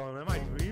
Well, am I dreaming?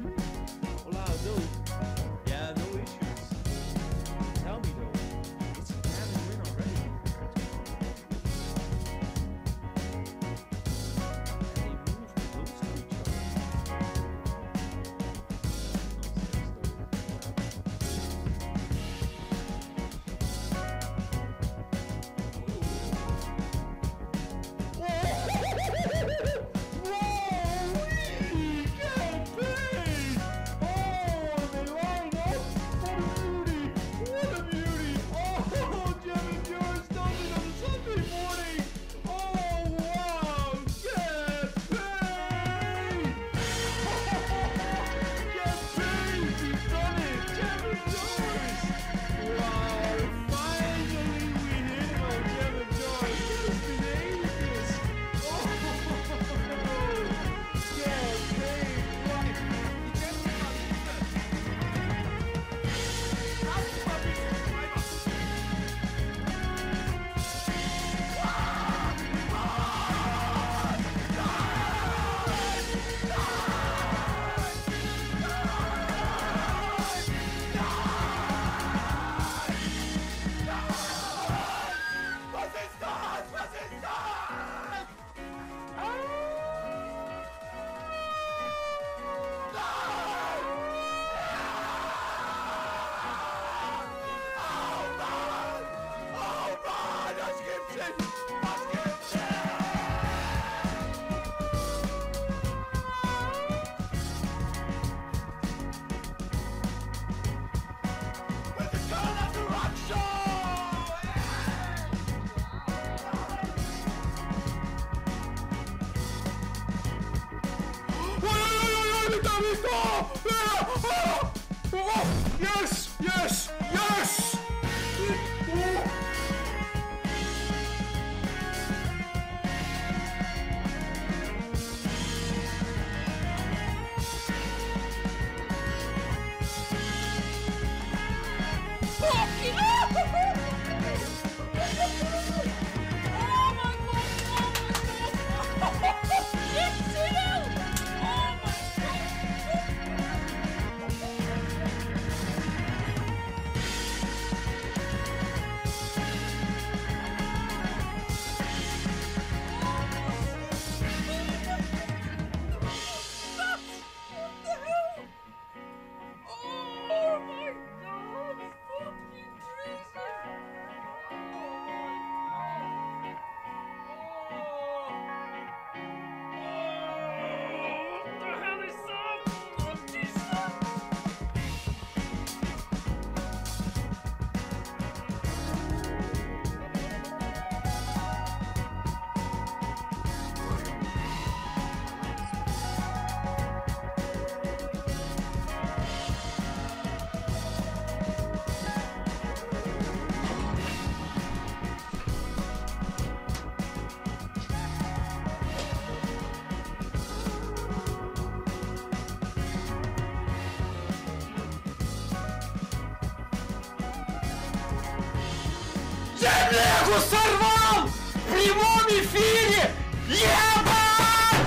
Я Мегу сорвал! В прямом эфире! Ебать!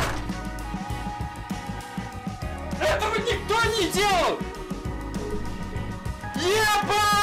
Этого никто не делал! Ебать!